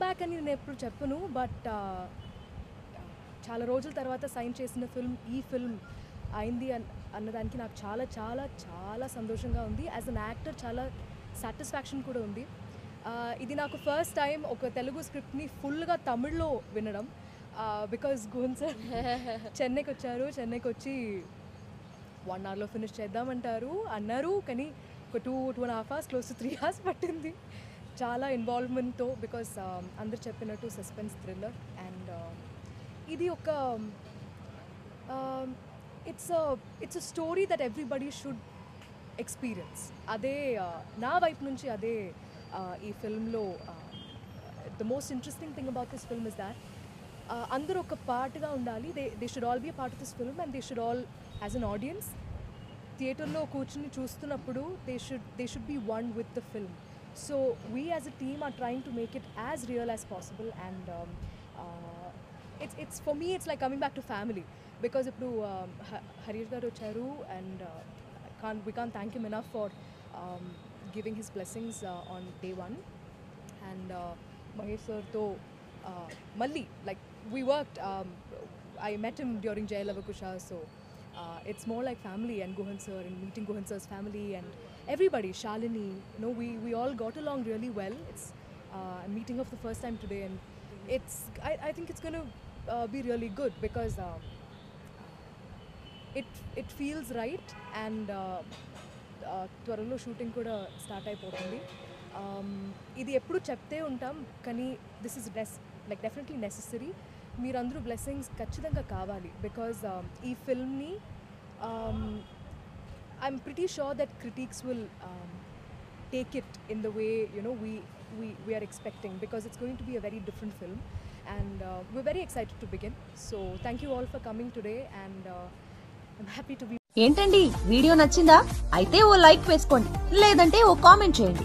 Back అని నేను ఎప్పుడు చెప్పను బట్ చాలా రోజుల తర్వాత సైన్ చేసిన ఫిల్మ్ ఈ ఫిల్మ్ అయింది అన్ అన్నదానికి నాకు చాలా చాలా చాలా సంతోషంగా ఉంది. యాజ్ అన్ యాక్టర్ చాలా సాటిస్ఫాక్షన్ కూడా ఉంది. ఆ, ఇది నాకు ఫస్ట్ టైం ఒక తెలుగు స్క్రిప్ట్ని ఫుల్గా తమిళ్ళో వినడం బికాజ్ గోన్ సార్ చెన్నైకి వచ్చారు చెన్నైకి వచ్చి వన్ అవర్లో ఫినిష్ చేద్దామంటారు. అన్నారు కానీ ఒక two two and half hours close three hours పట్టింది. చాలా ఇన్వాల్వ్మెంట్తో బికాస్ um, అందరు చెప్పినట్టు సస్పెన్స్ థ్రిల్లర్ అండ్ ఇది ఒక it's it's a story that everybody should experience అదే uh, నా వైపు నుంచి అదే uh, ఈ ఫిల్మ్లో the most interesting thing about this film is that అందరూ ఒక పార్ట్గా ఉండాలి. They they should all be part of this film and they should all as an audience థియేటర్లో కూర్చుని చూస్తున్నప్పుడు they should they should be one with the film so we as a team are trying to make it as real as possible and it's it's for me it's like coming back to family because ఇప్పుడు హరీష్ గారు వచ్చారు and can we can thank you enough for giving his blessings on day one and Mahesh సార్తో మళ్ళీ like we work I met him during Jai Lava Kusa so it's more like family and Guhan sir and meeting Guhan sir's family and everybody Shalini know we we all got along really well it's meeting of the first time today and it's I I think it's gonna be really good because it it feels right and త్వరలో shooting కూడా start అయిపోతుంది Um, ఇది ఎప్పుడు చెప్తే ఉంటాం కానీ this is this like definitely necessary మీరందరూ blessings ఖచ్చితంగా కావాలి బికాజ్ ఈ ఫిల్మ్ని I'm pretty sure that critics will take it in the way you know we we we're expecting because it's going to be a very different film and we very excited to begin so thank you all for coming today and happy to be ఏంటండి? Video నచ్చిందా? అయితే ఓ like వేసుకోండి. లేదంటే ఓ comment చేయండి.